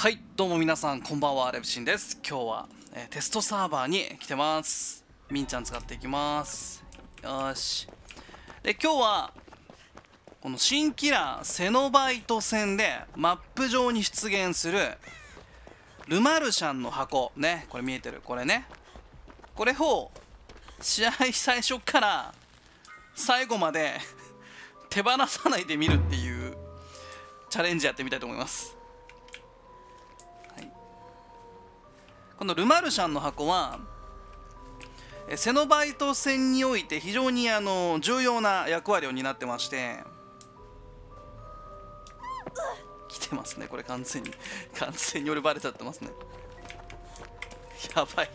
はいどうも皆さんこんばんはレブシンです。今日は、えーテストサーバーに来てます。みんちゃん使っていきます。よし。で今日はこの新キラーセノバイト戦でマップ上に出現するルマルシャンの箱。ねこれ見えてる？これね。これを試合最初から最後まで手放さないで見るっていうチャレンジやってみたいと思います。このルマルシャンの箱はセノバイト戦において非常にあの重要な役割を担ってまして来てますねこれ完全に。完全に俺バレちゃってますね。やばい。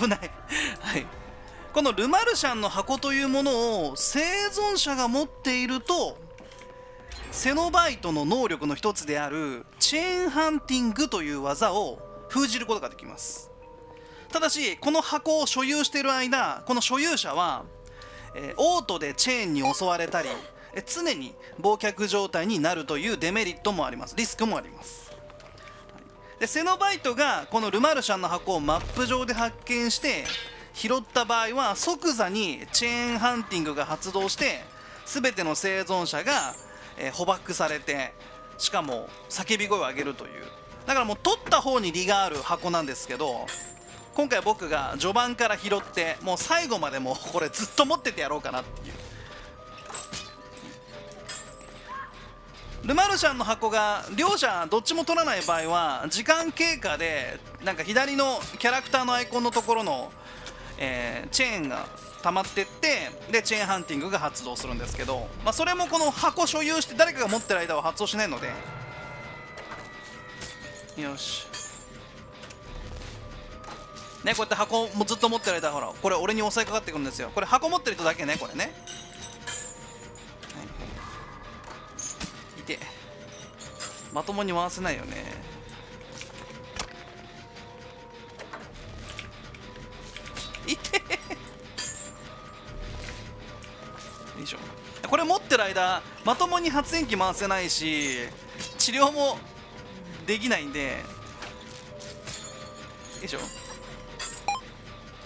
危ない。はい。このルマルシャンの箱というものを生存者が持っているとセノバイトの能力の一つであるチェーンハンティングという技を封じることができます。ただしこの箱を所有している間この所有者は、えーオートでチェーンに襲われたりえー常に忘却状態になるというデメリットもあります。リスクもあります。でセノバイトがこのルマルシャンの箱をマップ上で発見して拾った場合は即座にチェーンハンティングが発動して全ての生存者が、えー捕獲されてしかも叫び声を上げるという。だからもう取った方に利がある箱なんですけど今回僕が序盤から拾ってもう最後までもうこれずっと持っててやろうかなっていう。ルマルシャンの箱が両者どっちも取らない場合は時間経過でなんか左のキャラクターのアイコンのところの、えーチェーンが溜まってってでチェーンハンティングが発動するんですけど、まあ、それもこの箱所有して誰かが持ってる間は発動しないので。よし。ねこうやって箱もずっと持ってる間ほらこれ俺に襲いかかってくるんですよ。これ箱持ってる人だけねこれね。はい。いて。まともに回せないよね。いて。よいしょ。これ持ってる間まともに発電機回せないし治療もできないんで。よいしょ。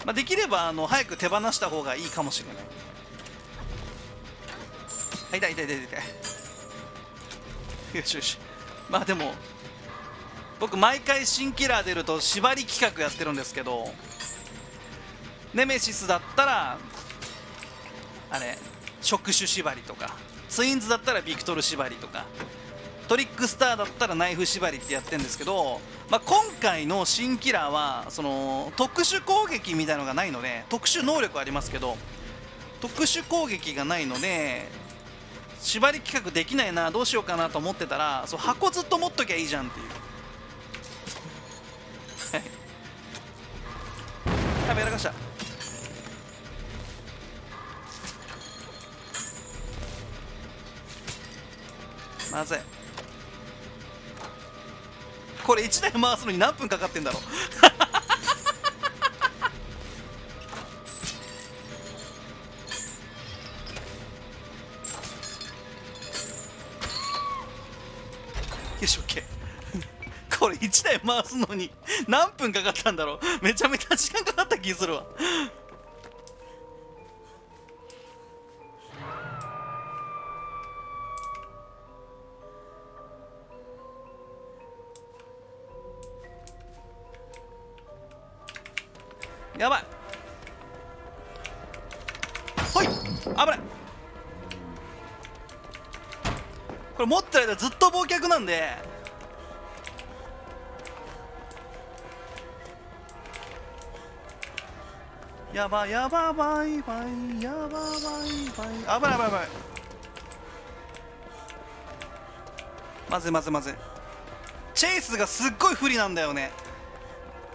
まあ、できればあの早く手放した方がいいかもしれない。あ痛い痛い痛い痛い。よしよし。まあでも僕毎回新キラー出ると縛り企画やってるんですけど。ネメシスだったらあれ触手縛りとかツインズだったらビクトル縛りとかトリックスターだったらナイフ縛りってやってるんですけど、まあ、今回の新キラーはその特殊攻撃みたいのがないので特殊能力ありますけど特殊攻撃がないので縛り企画できないなどうしようかなと思ってたらそう箱ずっと持っときゃいいじゃんっていう。やべやらかした。まずい。これ1台回すのに何分かかってんだろう。よし OK これ1台回すのに何分かかったんだろう？めちゃめちゃ時間かかった気するわ。やばい。ほい危ない。これ持ってる間ずっと忘却なんでやばいやばばいばいやばばいばい危ない危ない危ないまずいまずいまずいチェイスがすっごい不利なんだよね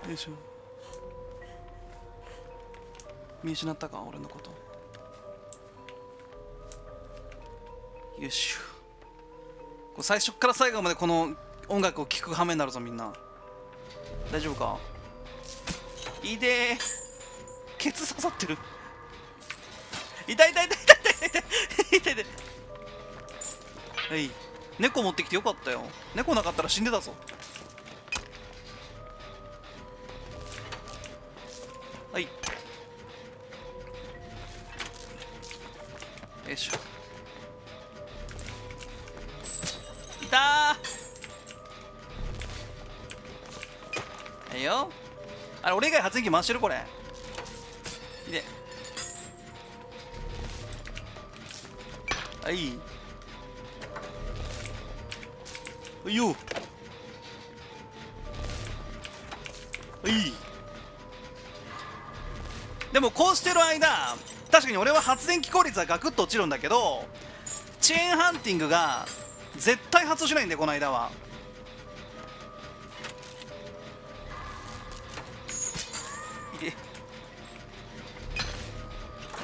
よいしょ見失ったか俺のことよいしょ最初から最後までこの音楽を聴く羽目になるぞみんな大丈夫かいいでーケツ刺さってる。痛い痛い痛い痛い痛い痛い痛い。痛いはい。猫持ってきてよかったよ。猫なかったら死んでたぞ。はい。よいしょ。いたー。はいよ。あれ俺以外発電機回してるこれ。はい。いよ。はい。でもこうしてる間確かに俺は発電機効率はガクッと落ちるんだけどチェーンハンティングが絶対発動しないんでこの間は。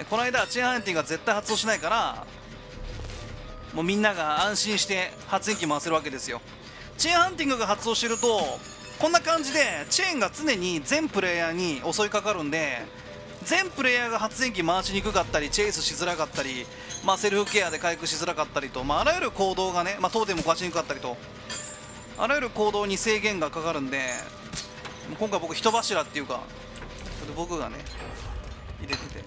この間はチェーンハンティングが絶対発動しないからもうみんなが安心して発電機回せるわけですよ。チェーンハンティングが発動してるとこんな感じでチェーンが常に全プレイヤーに襲いかかるんで全プレイヤーが発電機回しにくかったりチェイスしづらかったり、まあ、セルフケアで回復しづらかったりと、まあ、あらゆる行動がね、まあ、東電も壊しにくかったりとあらゆる行動に制限がかかるんで今回僕人柱っていうか僕がね入れてて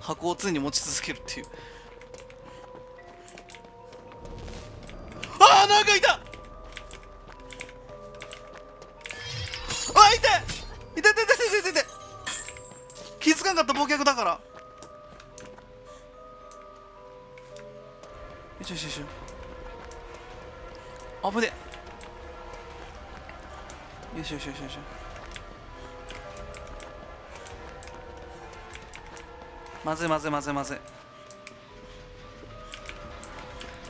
箱を常に持ち続けるっていう。ああなんかいた！あいて！いていていていていて！気づかんかった忘却だから。よいしょよいしょよし。危ねよしよいしょよいしょよいし。ょまずいまずいまずいまずい。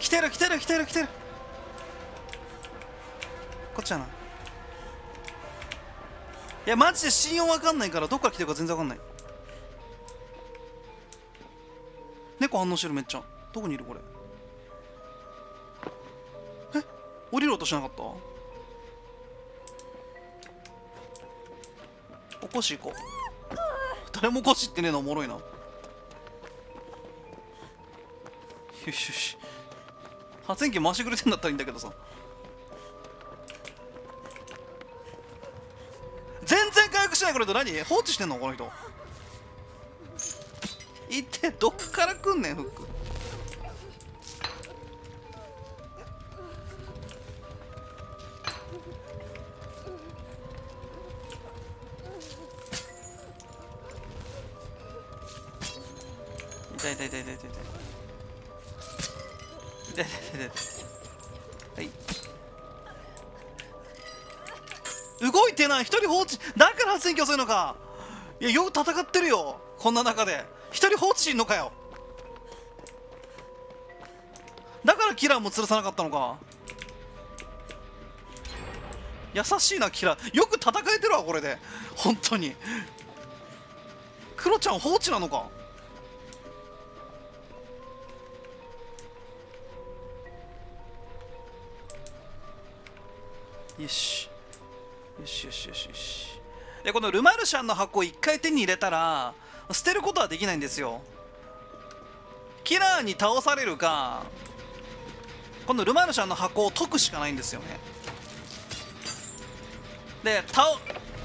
来てる来てる来てる来てる。こっちやな。いやマジで信用わかんないからどっから来てるか全然わかんない。猫反応してるめっちゃ。どこにいるこれ。え？降りろうとしなかった？起こし行こう。誰も起こしってねえのおもろいな。よしよし。発電機回してくれてんだったらいいんだけどさ。全然回復しないこれと何？放置してんの？この人。いってどっから来んねんフック。痛い痛い痛い痛い痛い痛い。痛い痛い痛い痛いはい。動いてない。一人放置だから発電機遅いのか。いやよく戦ってるよ。こんな中で。一人放置しんのかよ。だからキラーも吊るさなかったのか。優しいなキラー。よく戦えてるわこれで。本当に。クロちゃん放置なのか。よし。よしよしよしよし。でこのルマルシャンの箱を1回手に入れたら捨てることはできないんですよ。キラーに倒されるかこのルマルシャンの箱を解くしかないんですよね。で倒、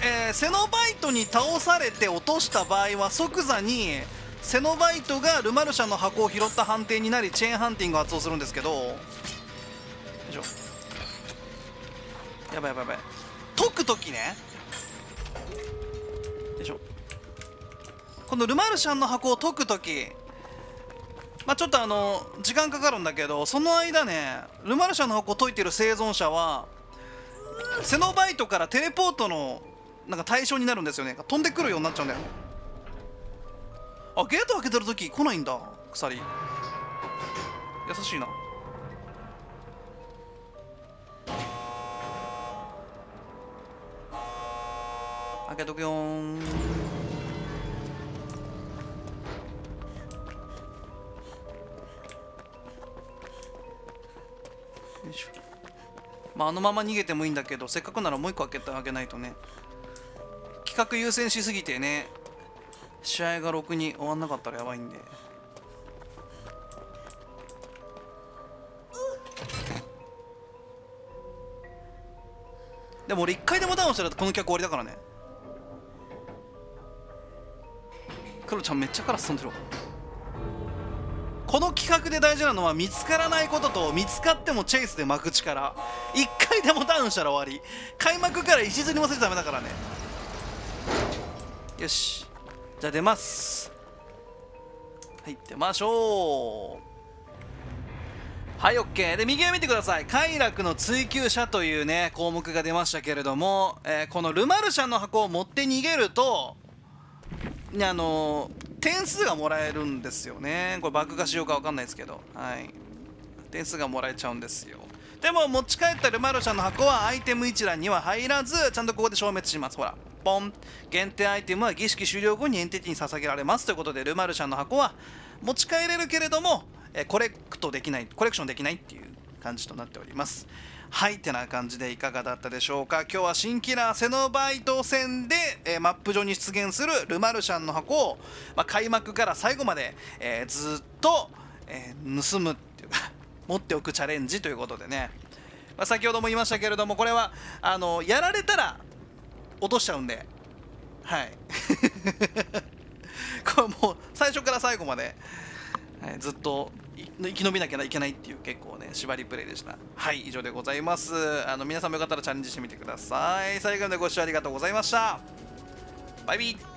えー、セノバイトに倒されて落とした場合は即座にセノバイトがルマルシャンの箱を拾った判定になりチェーンハンティングが発動するんですけど。よいしょ。やばいやばいやばい。解く時ね。よいしょ。このルマルシャンの箱を解く時。まあちょっとあの時間かかるんだけどその間ねルマルシャンの箱を解いてる生存者はセノバイトからテレポートのなんか対象になるんですよね。飛んでくるようになっちゃうんだよ。あゲート開けてる時来ないんだ。鎖。優しいな。けとくよん。まあ、あのまま逃げてもいいんだけどせっかくならもう一個開けてあげないとね。企画優先しすぎてね。試合が6に終わんなかったらやばいんで。でも俺1回でもダウンしたらこの客終わりだからね。クロちゃんめっちゃカラス飛んでるこの企画で大事なのは見つからないことと見つかってもチェイスで巻く力。1回でもダウンしたら終わり。開幕から石積にもせちゃダメだからね。よし。じゃあ出ます。はい出ましょう。はい OK で右上見てください。快楽の追求者というね項目が出ましたけれども、えー、このルマルシャンの箱を持って逃げるとあの点数がもらえるんですよね。これ爆破しようか分かんないですけど。はい。点数がもらえちゃうんですよ。でも持ち帰ったルマルシャンの箱はアイテム一覧には入らずちゃんとここで消滅します。ほら。ポン。限定アイテムは儀式終了後にエンティティに捧げられますということでルマルシャンの箱は持ち帰れるけれどもえコレクトできない。コレクションできないっていう。感じとなっております。はいてな感じでいかがだったでしょうか。今日は新キラーセノバイト戦で、えー、マップ上に出現するルマルシャンの箱を、まあ、開幕から最後まで、えー、ずっと、えー、盗むっていうか 持っておくチャレンジということでね、まあ、先ほども言いましたけれどもこれはあのやられたら落としちゃうんで。はい。これもう最初から最後まで、はい、ずっと生き延びなきゃいけないっていう結構ね縛りプレイでした。はい以上でございます。あの皆さんもよかったらチャレンジしてみてください。最後までご視聴ありがとうございました。バイビー。